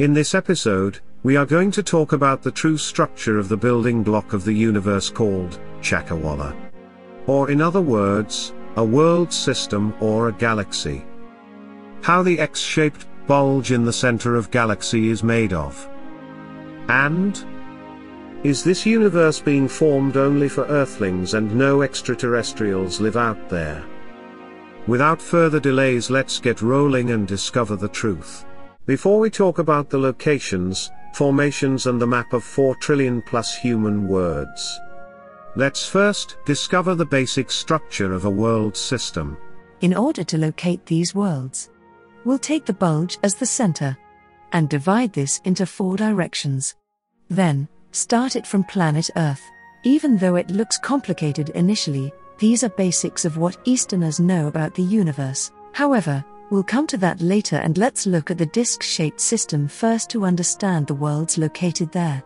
In this episode, we are going to talk about the true structure of the building block of the universe called Chakkawala. Or in other words, a world system or a galaxy. How the X-shaped bulge in the center of galaxy is made of. And, is this universe being formed only for Earthlings and no extraterrestrials live out there? Without further delays let's get rolling and discover the truth. Before we talk about the locations, formations and the map of 4 trillion plus human words. Let's first discover the basic structure of a world system. In order to locate these worlds, we'll take the bulge as the center and divide this into four directions. Then, Start it from planet Earth. Even though it looks complicated initially, these are basics of what Easterners know about the universe. However, we'll come to that later and let's look at the disc shaped system first to understand the worlds located there.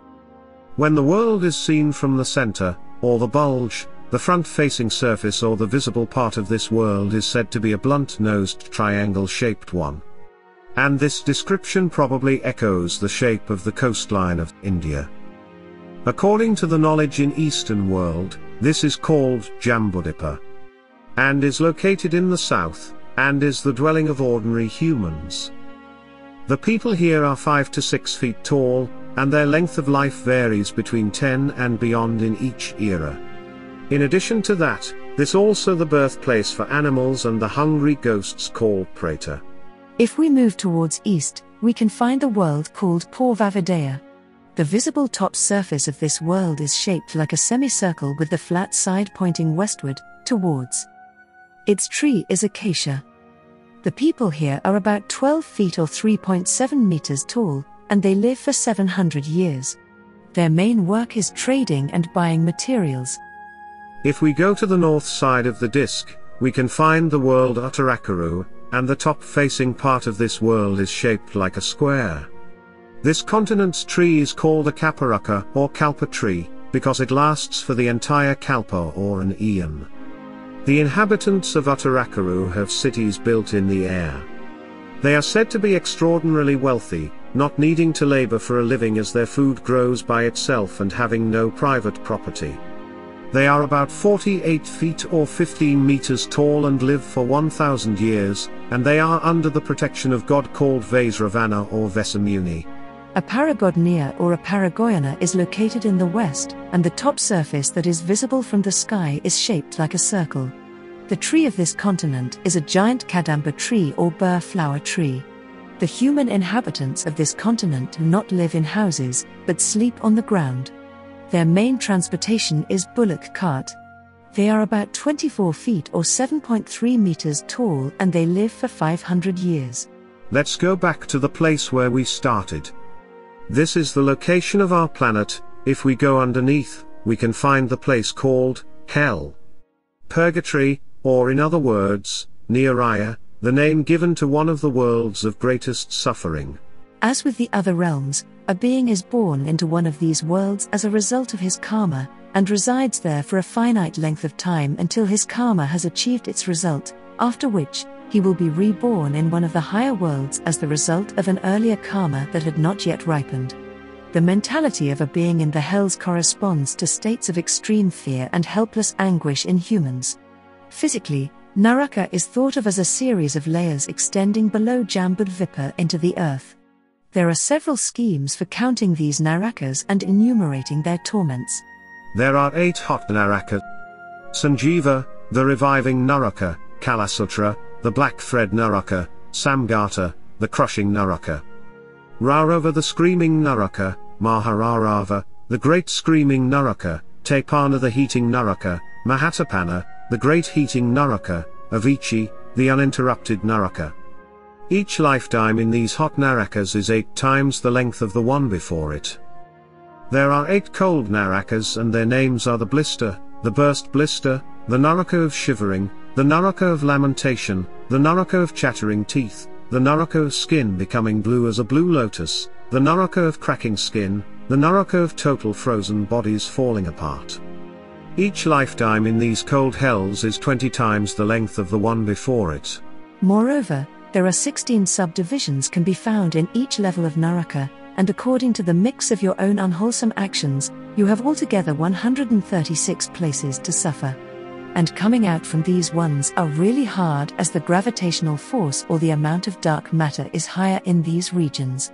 When the world is seen from the center, or the bulge, the front facing surface or the visible part of this world is said to be a blunt nosed triangle shaped one. And this description probably echoes the shape of the coastline of India. According to the knowledge in Eastern world, this is called Jambudvipa. And is located in the south, and is the dwelling of ordinary humans. The people here are 5 to 6 feet tall, and their length of life varies between 10 and beyond in each era. In addition to that, this also the birthplace for animals and the hungry ghosts called Preta. If we move towards east, we can find the world called Purvavideha. The visible top surface of this world is shaped like a semicircle with the flat side pointing westward, towards. Its tree is acacia. The people here are about 12 feet or 3.7 meters tall, and they live for 700 years. Their main work is trading and buying materials. If we go to the north side of the disk, we can find the world Uttarakuru, and the top facing part of this world is shaped like a square. This continent's tree is called a Kalparuka or Kalpa tree, because it lasts for the entire Kalpa or an eon. The inhabitants of Uttarakuru have cities built in the air. They are said to be extraordinarily wealthy, not needing to labor for a living as their food grows by itself and having no private property. They are about 48 feet or 15 meters tall and live for 1000 years, and they are under the protection of God called Vaisravana or Vesamuni. Aparagodaniya or Aparagoyana is located in the west, and the top surface that is visible from the sky is shaped like a circle. The tree of this continent is a giant kadamba tree or burr flower tree. The human inhabitants of this continent do not live in houses, but sleep on the ground. Their main transportation is bullock cart. They are about 24 feet or 7.3 meters tall and they live for 500 years. Let's go back to the place where we started. This is the location of our planet, if we go underneath, we can find the place called, Hell. Purgatory, or in other words, Niraya, the name given to one of the worlds of greatest suffering. As with the other realms, a being is born into one of these worlds as a result of his karma, and resides there for a finite length of time until his karma has achieved its result, after which, he will be reborn in one of the higher worlds as the result of an earlier karma that had not yet ripened. The mentality of a being in the hells corresponds to states of extreme fear and helpless anguish in humans. Physically, Naraka is thought of as a series of layers extending below Jambudvipa into the earth. There are several schemes for counting these Narakas and enumerating their torments. There are eight hot Narakas. Sanjeeva, the reviving Naraka, Kalasutra, the Black Thread Naraka, Samgata, the Crushing Naraka. Raurava the Screaming Naraka, Mahararava, the Great Screaming Naraka, Tapana the Heating Naraka, Mahatapana, the Great Heating Naraka, Avici, the Uninterrupted Naraka. Each lifetime in these hot Narakas is eight times the length of the one before it. There are eight cold Narakas and their names are the Blister, the Burst Blister, the Naraka of Shivering, the Naraka of Lamentation, the Naraka of Chattering Teeth, the Naraka of Skin becoming blue as a blue lotus, the Naraka of Cracking Skin, the Naraka of Total Frozen Bodies Falling Apart. Each lifetime in these cold hells is 20 times the length of the one before it. Moreover, There are 16 subdivisions can be found in each level of Naraka, and according to the mix of your own unwholesome actions, you have altogether 136 places to suffer. And coming out from these ones are really hard as the gravitational force or the amount of dark matter is higher in these regions.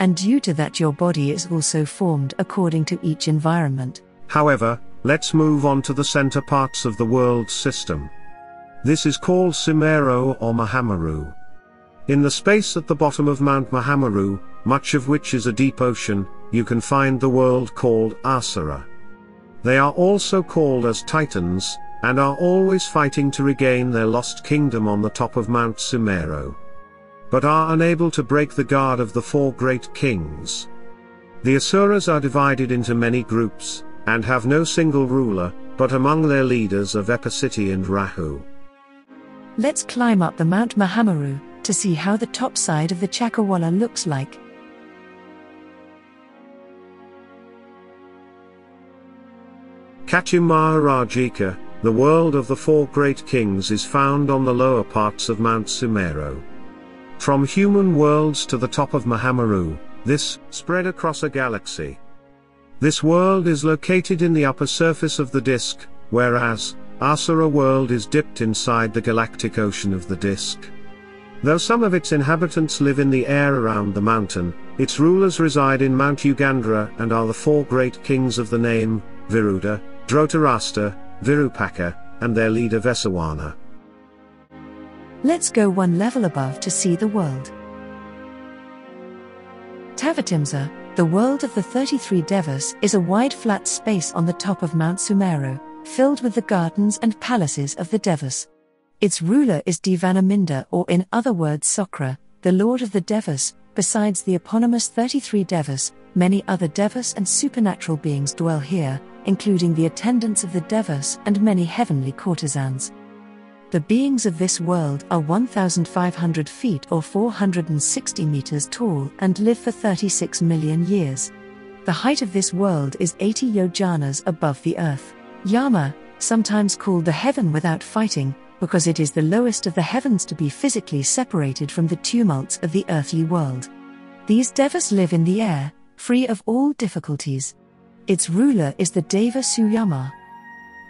And due to that, your body is also formed according to each environment. However, let's move on to the center parts of the world system. This is called Sumeru or Mahameru. In the space at the bottom of Mount Mahameru, much of which is a deep ocean, you can find the world called Asura. They are also called as Titans, and are always fighting to regain their lost kingdom on the top of Mount Sumeru. But are unable to break the guard of the four great kings. The Asuras are divided into many groups, and have no single ruler, but among their leaders are Vepacitti and Rahu. Let's climb up the Mount Mahameru to see how the top side of the Chakrawala looks like. Kachimarajika, the world of the four great kings is found on the lower parts of Mount Sumeru. From human worlds to the top of Mahameru, this, spread across a galaxy. This world is located in the upper surface of the disk, whereas, Asura world is dipped inside the galactic ocean of the disk. Though some of its inhabitants live in the air around the mountain, its rulers reside in Mount Yugandhara and are the four great kings of the name, Viruda, Dhritarashtra, Virupaka, and their leader Vesawana. Let's go one level above to see the world. Tavatimsa, the world of the 33 Devas, is a wide flat space on the top of Mount Sumeru, filled with the gardens and palaces of the Devas. Its ruler is Devanaminda, or in other words, Sakra, the lord of the Devas. Besides the eponymous 33 Devas, many other Devas and supernatural beings dwell here, including the attendants of the Devas and many heavenly courtesans. The beings of this world are 1,500 feet or 460 meters tall and live for 36 million years. The height of this world is 80 yojanas above the earth. Yama, sometimes called the heaven without fighting, because it is the lowest of the heavens to be physically separated from the tumults of the earthly world. These devas live in the air, free of all difficulties. Its ruler is the Deva Suyama.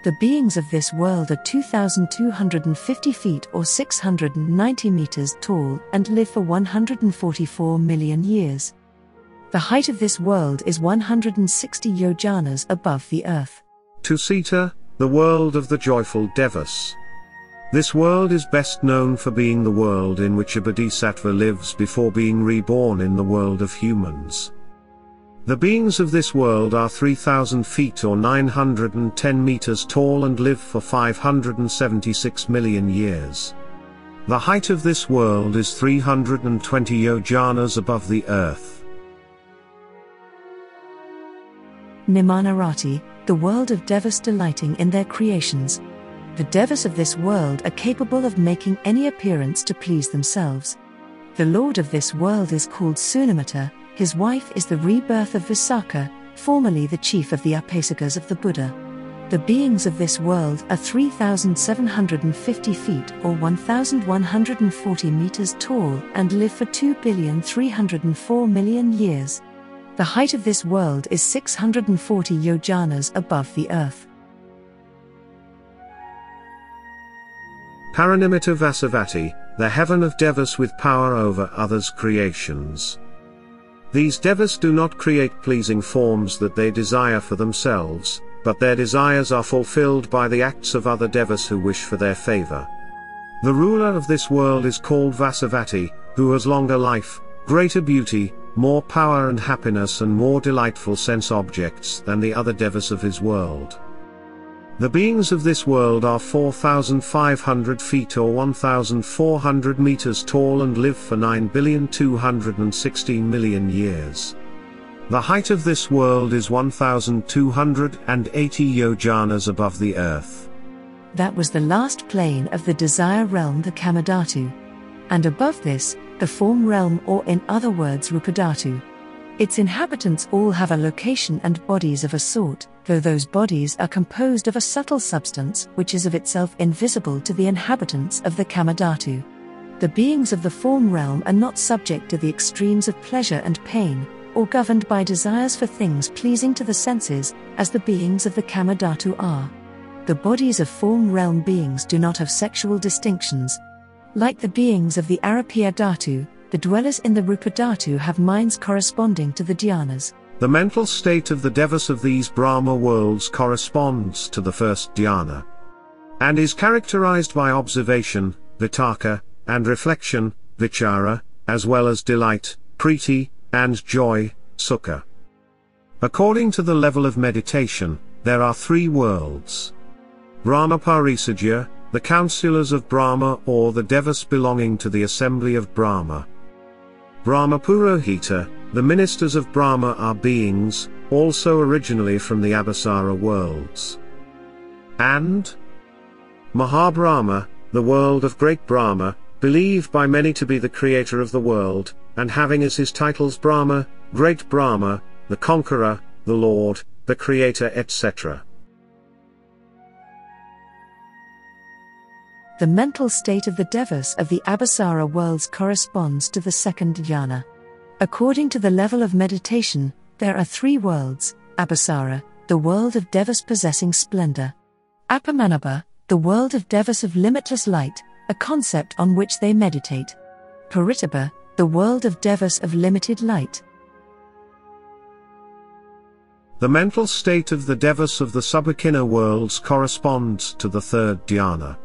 The beings of this world are 2,250 feet or 690 meters tall and live for 144 million years. The height of this world is 160 yojanas above the earth. Tusita, the world of the joyful Devas. This world is best known for being the world in which a bodhisattva lives before being reborn in the world of humans. The beings of this world are 3000 feet or 910 meters tall and live for 576 million years. The height of this world is 320 yojanas above the earth. Nimanarati, the world of devas delighting in their creations, the devas of this world are capable of making any appearance to please themselves. The lord of this world is called Sunamata, his wife is the rebirth of Visakha, formerly the chief of the Upasakas of the Buddha. The beings of this world are 3,750 feet or 1,140 meters tall and live for 2,304 million years. The height of this world is 640 yojanas above the earth. Paranimitta Vasavati, the heaven of Devas with power over others' creations. These Devas do not create pleasing forms that they desire for themselves, but their desires are fulfilled by the acts of other Devas who wish for their favor. The ruler of this world is called Vasavati, who has longer life, greater beauty, more power and happiness and more delightful sense objects than the other Devas of his world. The beings of this world are 4,500 feet or 1,400 meters tall and live for 9,216 million years. The height of this world is 1,280 yojanas above the earth. That was the last plane of the desire realm, the Kamadhatu. And above this, the form realm, or in other words, Rupadhatu. Its inhabitants all have a location and bodies of a sort, though those bodies are composed of a subtle substance which is of itself invisible to the inhabitants of the Kamadhatu. The beings of the form realm are not subject to the extremes of pleasure and pain, or governed by desires for things pleasing to the senses, as the beings of the Kamadhatu are. The bodies of form realm beings do not have sexual distinctions. Like the beings of the Arupaya Dhatu, the dwellers in the Rupa Dhatu have minds corresponding to the dhyanas. The mental state of the devas of these Brahma worlds corresponds to the first dhyana and is characterized by observation, vitaka, and reflection, vichara, as well as delight, priti, and joy, sukha. According to the level of meditation, there are three worlds. Brahma Parisajya, the counselors of Brahma or the devas belonging to the assembly of Brahma. Brahma Purohita, the ministers of Brahma are beings, also originally from the Abhassara worlds. And Mahabrahma, the world of great Brahma, believed by many to be the creator of the world, and having as his titles Brahma, Great Brahma, the Conqueror, the Lord, the Creator etc. The mental state of the devas of the Abhassara worlds corresponds to the second jhana. According to the level of meditation, there are three worlds Abhassara, the world of devas possessing splendor, Apamanabha, the world of devas of limitless light, a concept on which they meditate. Paritaba, the world of devas of limited light. The mental state of the devas of the subakina worlds corresponds to the third dhyana.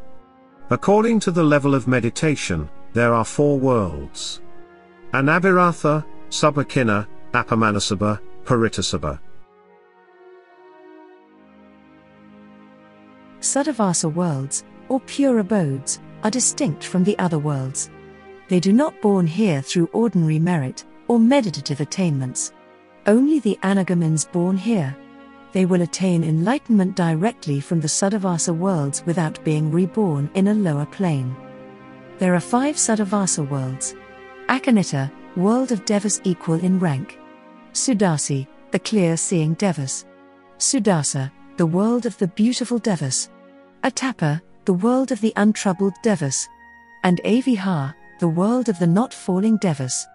According to the level of meditation, there are four worlds. Anabhiratha, Subakina, Apamanasabha, Paritasabha. Suddhavasa worlds, or pure abodes, are distinct from the other worlds. They do not born here through ordinary merit or meditative attainments. Only the anagamins born here. They will attain enlightenment directly from the Suddhavasa worlds without being reborn in a lower plane. There are five Suddhavasa worlds. Akanita, world of devas equal in rank. Sudasi, the clear seeing devas. Sudasa, the world of the beautiful devas. Atapa, the world of the untroubled devas. And Aviha, the world of the not falling devas.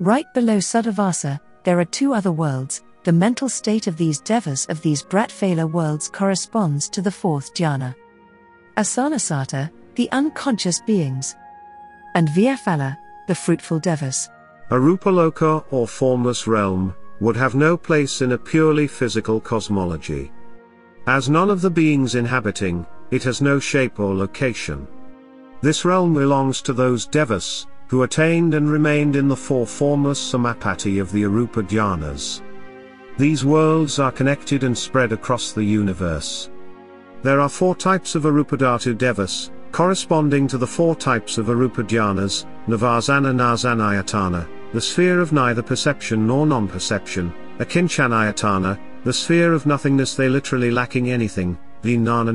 Right below Suddhavasa, there are two other worlds. The mental state of these devas of these Bratfala worlds corresponds to the fourth jhana. Asanasata, the unconscious beings. And Vyafala, the fruitful devas. Arupaloka or formless realm would have no place in a purely physical cosmology. As none of the beings inhabiting it has no shape or location. This realm belongs to those devas, who attained and remained in the four formless samapatti of the Arupa dhyanas. These worlds are connected and spread across the universe. There are four types of Arupadhatu devas, corresponding to the four types of Arupadhyanas, Navasana Nasanayatana, the sphere of neither perception nor non-perception, Akinchanayatana, the sphere of nothingness they literally lacking anything,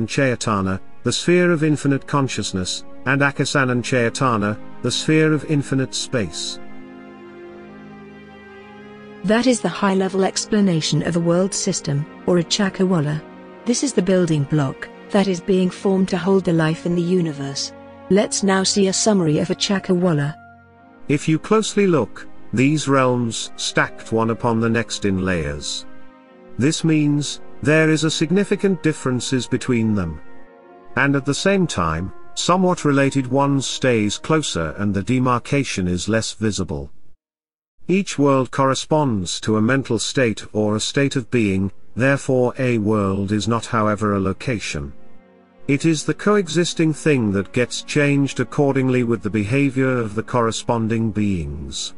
Chayatana, the sphere of infinite consciousness, and Akasanan the sphere of infinite space. That is the high level explanation of a world system, or a Chakrawala. This is the building block that is being formed to hold the life in the universe. Let's now see a summary of a Chakrawala. If you closely look, these realms stacked one upon the next in layers. This means, there is a significant differences between them. And at the same time, somewhat related one stays closer and the demarcation is less visible. Each world corresponds to a mental state or a state of being, therefore a world is not however a location. It is the coexisting thing that gets changed accordingly with the behavior of the corresponding beings.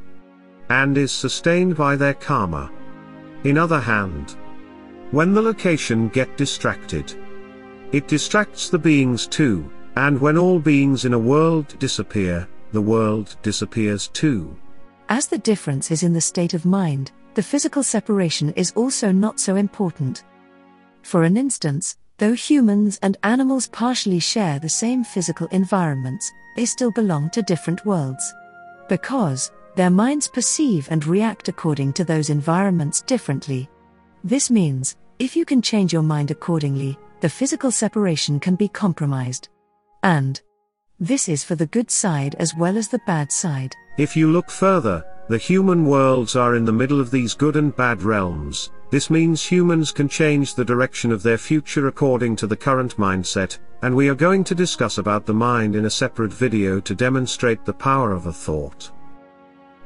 And is sustained by their karma. In other hand, when the location get distracted. It distracts the beings too, and when all beings in a world disappear, the world disappears too. As the difference is in the state of mind, the physical separation is also not so important. For an instance, though humans and animals partially share the same physical environments, they still belong to different worlds. Because, their minds perceive and react according to those environments differently. This means, if you can change your mind accordingly, the physical separation can be compromised. And This is for the good side as well as the bad side. If you look further, the human worlds are in the middle of these good and bad realms. This means humans can change the direction of their future according to the current mindset, and we are going to discuss about the mind in a separate video to demonstrate the power of a thought.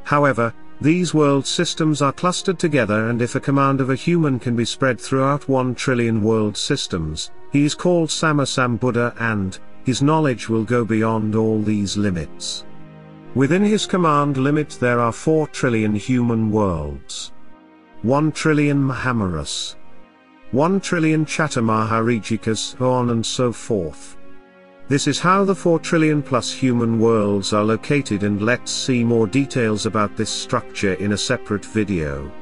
However, these world systems are clustered together and if a command of a human can be spread throughout 1 trillion world systems, he is called Samma Sambuddha and, his knowledge will go beyond all these limits. Within his command limit there are 4 trillion human worlds. 1 trillion Mahamerus. 1 trillion Chattamaharicikas, so on and so forth. This is how the 4 trillion plus human worlds are located and let's see more details about this structure in a separate video.